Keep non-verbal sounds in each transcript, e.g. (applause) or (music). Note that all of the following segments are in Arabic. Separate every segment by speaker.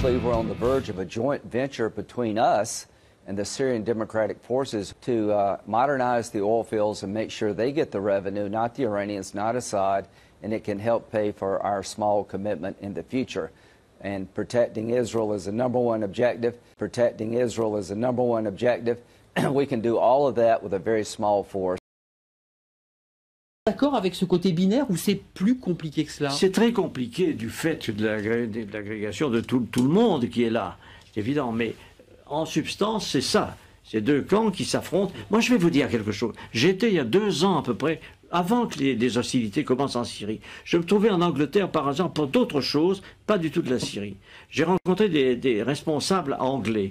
Speaker 1: believe we're on the verge of a joint venture between us and the Syrian Democratic Forces to uh, modernize the oil fields and make sure they get the revenue, not the Iranians, not Assad, and it can help pay for our small commitment in the future. And protecting Israel is the number one objective. Protecting Israel is the number one objective. (clears throat) we can do all of that with a very small force.
Speaker 2: D'accord avec ce côté binaire ou c'est plus compliqué que cela?
Speaker 3: C'est très compliqué du fait de l'agrégation de tout, le monde qui est là, c'est évident. Mais en substance, c'est ça. C'est deux camps qui s'affrontent. Moi, je vais vous dire quelque chose. J'étais il y a deux ans à peu près, avant que les, hostilités commencent en Syrie. Je me trouvais en Angleterre par hasard pour d'autres choses, pas du tout de la Syrie. J'ai rencontré des, des responsables anglais.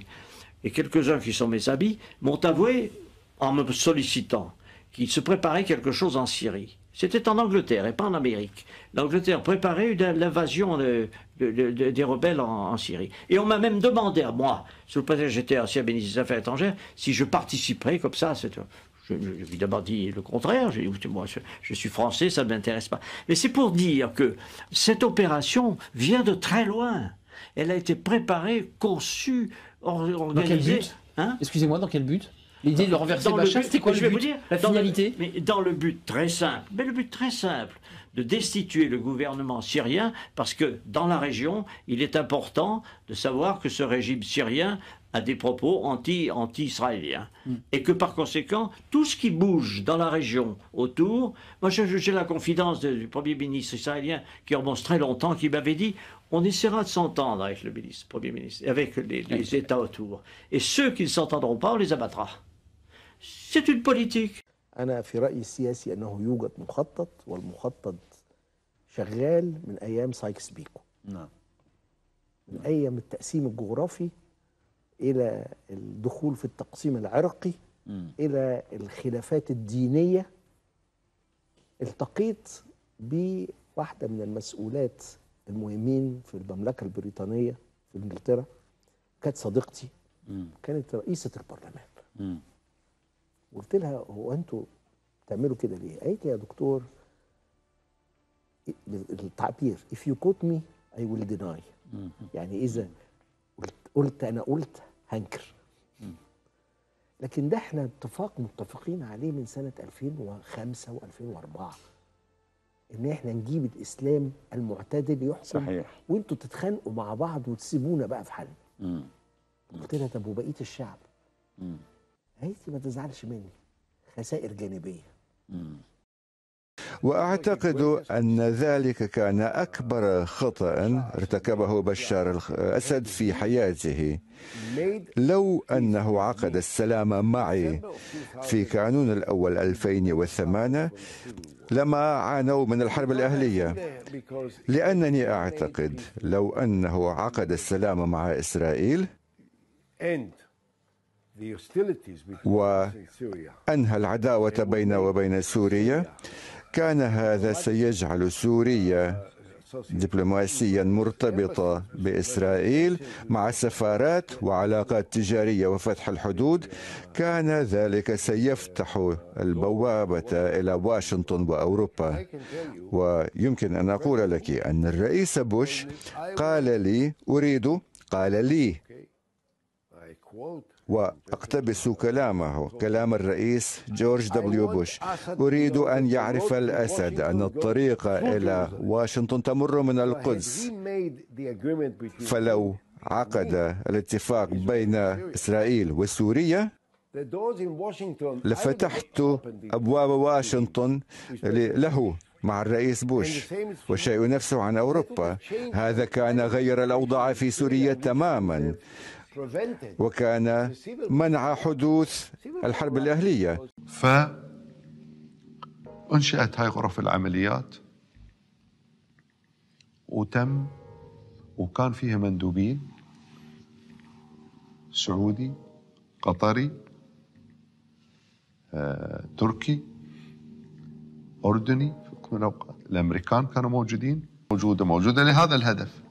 Speaker 3: Et quelques-uns qui sont mes amis m'ont avoué, en me sollicitant, qu'il se préparait quelque chose en Syrie. C'était en Angleterre et pas en Amérique. L'Angleterre préparait l'invasion des rebelles en, Syrie. Et on m'a même demandé à moi, sous le prétexte j'étais ancien ministre des Affaires étrangères, si je participerais comme ça. J'ai évidemment dit le contraire. J'ai dit, moi, je, suis français, ça ne m'intéresse pas. Mais c'est pour dire que cette opération vient de très loin. Elle a été préparée, conçue, organisée.
Speaker 2: Dans quel but? hein? Excusez-moi, dans quel but? L'idée de renverser Bachar, c'était quoi je vais vous dire La finalité
Speaker 3: Mais dans le but très simple, mais le but très simple, de destituer le gouvernement syrien, parce que dans la région, il est important de savoir que ce régime syrien a des propos anti, anti-israéliens. Hmm. Et que par conséquent, tout ce qui bouge dans la région autour, moi j'ai la confidence du Premier ministre israélien qui remonte très longtemps, qui m'avait dit on essaiera de s'entendre avec le ministre, Premier ministre, avec les, les États autour. Et ceux qui ne s'entendront pas, on les abattra. C'est une politique.
Speaker 4: أنا في رأيي السياسي أنه يوجد مخطط والمخطط شغال من أيام سايكس بيكو نعم من أيام التقسيم الجغرافي إلى الدخول في التقسيم العرقي م. إلى الخلافات الدينية التقيت بواحدة من المسؤولات المهمين في المملكة البريطانية في إنجلترا كانت صديقتي م. كانت رئيسة البرلمان م. قلت لها هو أنتوا بتعملوا كده ليه؟ قالت لي يا دكتور التعبير if you quote me I will deny. يعني إذا قلت, قلت أنا قلت هنكر. لكن ده إحنا اتفاق متفقين عليه من سنة 2005 و2004 إن إحنا نجيب الإسلام المعتدل يحكم صحيح. وأنتوا تتخانقوا مع بعض وتسيبونا بقى في حالنا. قلت لها طب وبقية الشعب؟ مم. هيتي ما تزعلش مني. خسائر جانبية.
Speaker 5: وأعتقد أن ذلك كان أكبر خطأ ارتكبه بشار الاسد في حياته. لو أنه عقد السلام معي في كانون الأول 2008 لما عانوا من الحرب الأهلية. لأنني أعتقد لو أنه عقد السلام مع إسرائيل وأنهى العداوة بينه وبين سوريا. كان هذا سيجعل سوريا دبلوماسيا مرتبطة بإسرائيل مع سفارات وعلاقات تجارية وفتح الحدود. كان ذلك سيفتح البوابة إلى واشنطن وأوروبا. ويمكن أن أقول لك أن الرئيس بوش قال لي أريد قال لي وأقتبس كلامه كلام الرئيس جورج دبليو بوش. أريد أن يعرف الأسد أن الطريق إلى واشنطن تمر من القدس. فلو عقد الاتفاق بين إسرائيل وسوريا لفتحت أبواب واشنطن له مع الرئيس بوش. والشيء نفسه عن أوروبا. هذا كان غير الأوضاع في سوريا تماما. وكان منع حدوث الحرب الأهلية.
Speaker 6: فأنشئت هاي غرف العمليات وتم وكان فيها مندوبين سعودي قطري آه، تركي أردني في وقت من الأوقات الأمريكان كانوا موجودين موجودة موجودة لهذا الهدف.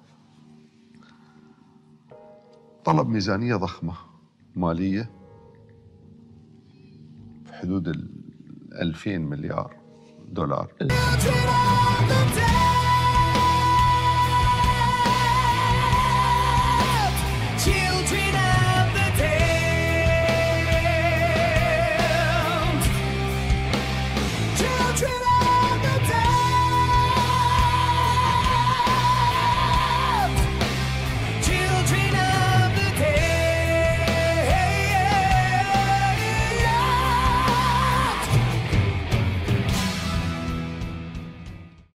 Speaker 6: طلب ميزانية ضخمة مالية في حدود ال 2000 مليار دولار.